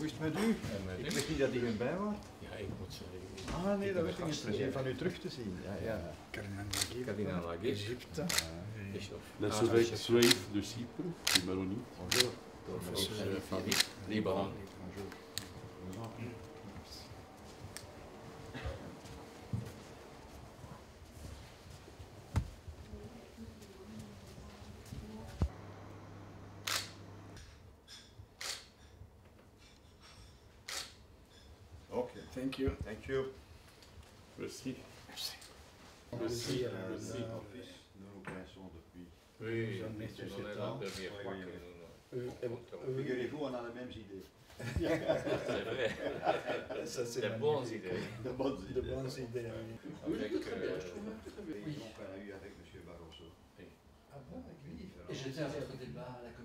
Hoe is het met u? Ik wist niet dat hij erbij was. Ja, ik moet zeggen. Ah nee, dat wist ik niet. Plezier van u terug te zien. Ja, ja. Kardinaal Laguet. Egypte. Ah, Sauvette bischof. Swave de Chypre, die Maroniet. Bonjour. Professor eh, Farid Libanon. Thank you. Thank you. Merci. Merci. Merci. euh, Merci. euh, Nous nous connaissons depuis. Oui, Nous c'est la dernière fois Oui, que oui. nous- euh, euh, Figurez-vous, on a les mêmes idées. C'est vrai. Ça, c'est magnifique. bonnes idées. De bonnes De idées. bonnes idées, oui. Avec, euh, Les réunions qu'on a eues avec M. Barroso. Ah bon, avec lui Et j'étais à votre débat à la commission